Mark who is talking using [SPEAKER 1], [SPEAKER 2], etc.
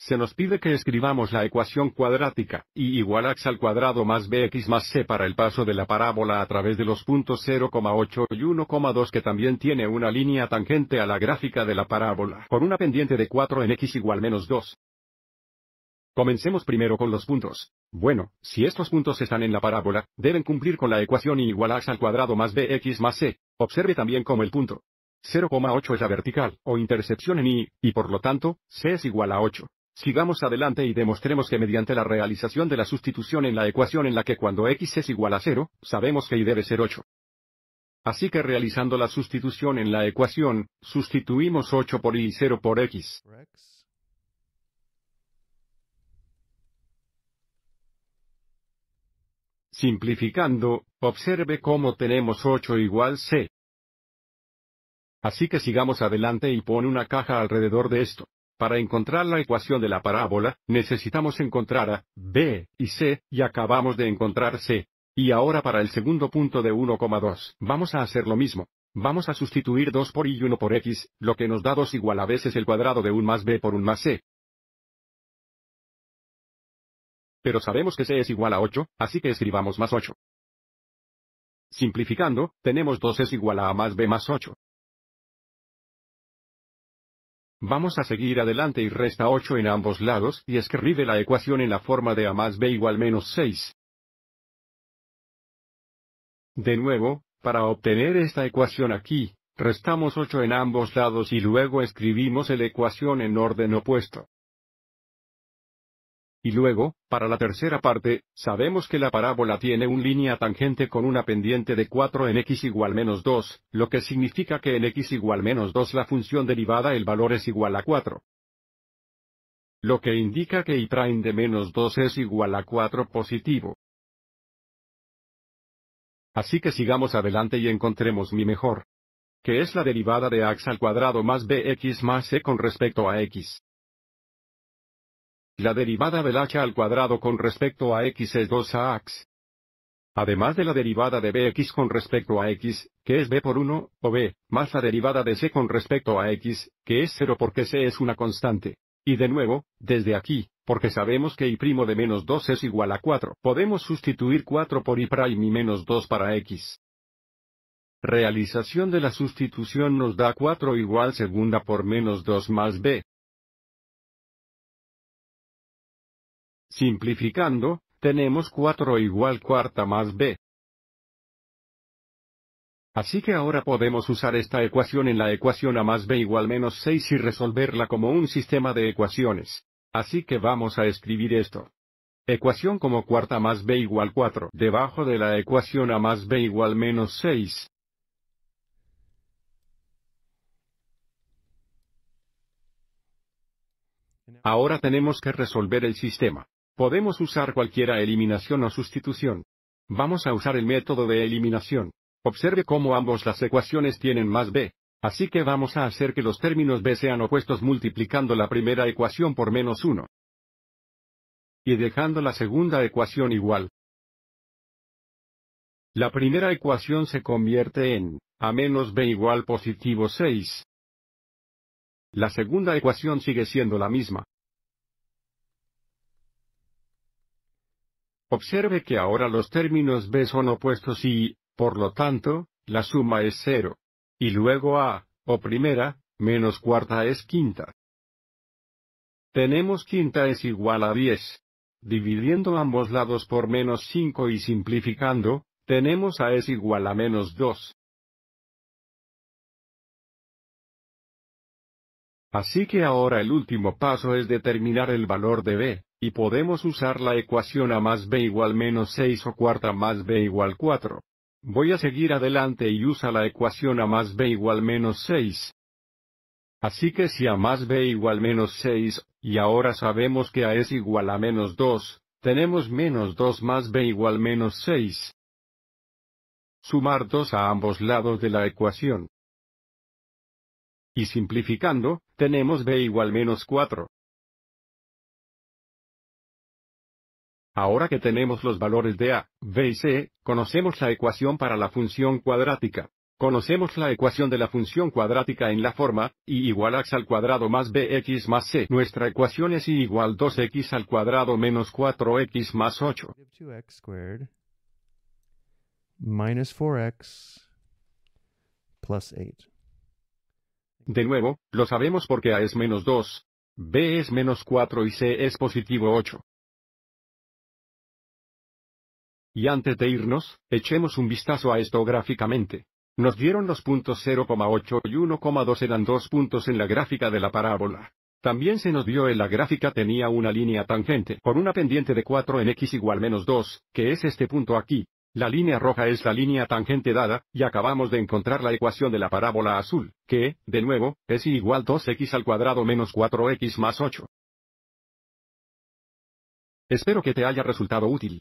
[SPEAKER 1] se nos pide que escribamos la ecuación cuadrática, y igual a x al cuadrado más bx más c para el paso de la parábola a través de los puntos 0,8 y 1,2 que también tiene una línea tangente a la gráfica de la parábola, por una pendiente de 4 en x igual menos 2. Comencemos primero con los puntos. Bueno, si estos puntos están en la parábola, deben cumplir con la ecuación y igual a x al cuadrado más bx más c. Observe también como el punto 0,8 es la vertical, o intercepción en y, y por lo tanto, c es igual a 8. Sigamos adelante y demostremos que mediante la realización de la sustitución en la ecuación en la que cuando x es igual a 0, sabemos que y debe ser 8. Así que realizando la sustitución en la ecuación, sustituimos 8 por y y 0 por x. Simplificando, observe cómo tenemos 8 igual c. Así que sigamos adelante y pone una caja alrededor de esto. Para encontrar la ecuación de la parábola, necesitamos encontrar a, b, y c, y acabamos de encontrar c. Y ahora para el segundo punto de 1,2, vamos a hacer lo mismo. Vamos a sustituir 2 por y y 1 por x, lo que nos da 2 igual a veces el cuadrado de 1 más b por 1 más c. Pero sabemos que c es igual a 8, así que escribamos más 8. Simplificando, tenemos 2 es igual a a más b más 8. Vamos a seguir adelante y resta 8 en ambos lados y escribe la ecuación en la forma de a más b igual menos 6. De nuevo, para obtener esta ecuación aquí, restamos 8 en ambos lados y luego escribimos la ecuación en orden opuesto. Y luego, para la tercera parte, sabemos que la parábola tiene un línea tangente con una pendiente de 4 en x igual menos 2, lo que significa que en x igual menos 2 la función derivada el valor es igual a 4. Lo que indica que y prime de menos 2 es igual a 4 positivo. Así que sigamos adelante y encontremos mi mejor. Que es la derivada de x al cuadrado más bx más c con respecto a x. La derivada del h al cuadrado con respecto a x es 2ax. Además de la derivada de bx con respecto a x, que es b por 1, o b, más la derivada de c con respecto a x, que es 0 porque c es una constante. Y de nuevo, desde aquí, porque sabemos que y' de menos 2 es igual a 4, podemos sustituir 4 por y' y menos 2 para x. Realización de la sustitución nos da 4 igual segunda por menos 2 más b, Simplificando, tenemos 4 igual cuarta más b. Así que ahora podemos usar esta ecuación en la ecuación a más b igual menos 6 y resolverla como un sistema de ecuaciones. Así que vamos a escribir esto. Ecuación como cuarta más b igual 4 debajo de la ecuación a más b igual menos 6. Ahora tenemos que resolver el sistema. Podemos usar cualquiera eliminación o sustitución. Vamos a usar el método de eliminación. Observe cómo ambos las ecuaciones tienen más b. Así que vamos a hacer que los términos b sean opuestos multiplicando la primera ecuación por menos 1. Y dejando la segunda ecuación igual. La primera ecuación se convierte en a menos b igual positivo 6. La segunda ecuación sigue siendo la misma. Observe que ahora los términos b son opuestos y, por lo tanto, la suma es cero. Y luego a, o primera, menos cuarta es quinta. Tenemos quinta es igual a 10. Dividiendo ambos lados por menos 5 y simplificando, tenemos a es igual a menos 2. Así que ahora el último paso es determinar el valor de b. Y podemos usar la ecuación a más b igual menos 6 o cuarta más b igual 4. Voy a seguir adelante y usa la ecuación a más b igual menos 6. Así que si a más b igual menos 6, y ahora sabemos que a es igual a menos 2, tenemos menos 2 más b igual menos 6. Sumar 2 a ambos lados de la ecuación. Y simplificando, tenemos b igual menos 4. Ahora que tenemos los valores de a, b y c, conocemos la ecuación para la función cuadrática. Conocemos la ecuación de la función cuadrática en la forma, y igual a x al cuadrado más bx más c. Nuestra ecuación es y igual 2x al cuadrado menos 4x más 8.
[SPEAKER 2] 2x squared minus 4x plus 8.
[SPEAKER 1] De nuevo, lo sabemos porque a es menos 2, b es menos 4 y c es positivo 8. Y antes de irnos, echemos un vistazo a esto gráficamente. Nos dieron los puntos 0,8 y 1,2 eran dos puntos en la gráfica de la parábola. También se nos dio en la gráfica tenía una línea tangente por una pendiente de 4 en x igual menos 2, que es este punto aquí. La línea roja es la línea tangente dada, y acabamos de encontrar la ecuación de la parábola azul, que, de nuevo, es igual 2x al cuadrado menos 4x más 8. Espero que te haya resultado útil.